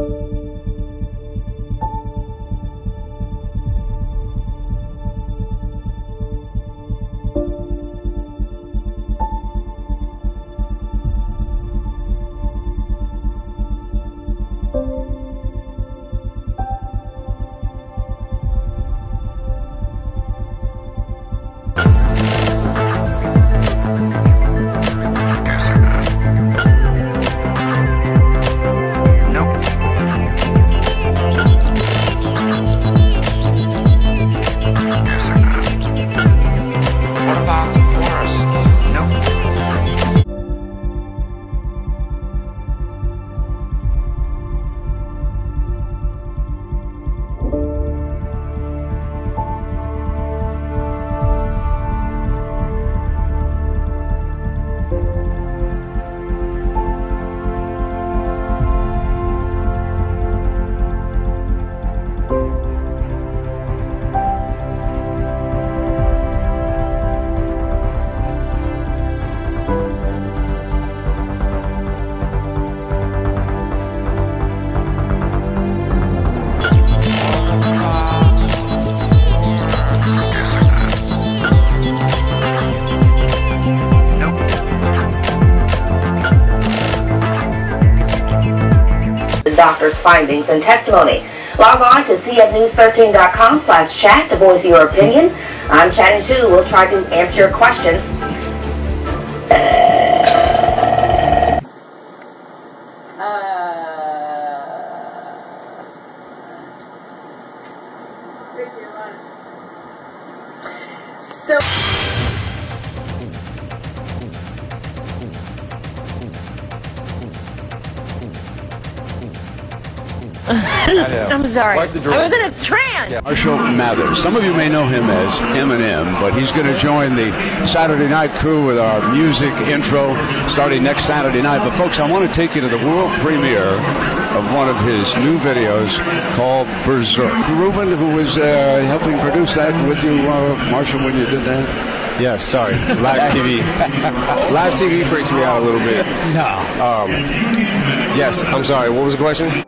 you doctor's findings and testimony. Log on to cfnews13.com slash chat to voice your opinion. I'm chatting too. We'll try to answer your questions. So. I'm sorry. Wipe the drawer. I was in a trance. Marshall Mathers. Some of you may know him as Eminem, but he's going to join the Saturday night crew with our music intro starting next Saturday night. But folks, I want to take you to the world premiere of one of his new videos called Berzerk. Rubin, who was uh, helping produce that with you, uh, Marshall, when you did that. Yeah, sorry. Live TV. Live TV freaks me out a little bit. No. Um, yes, I'm sorry. What was the question?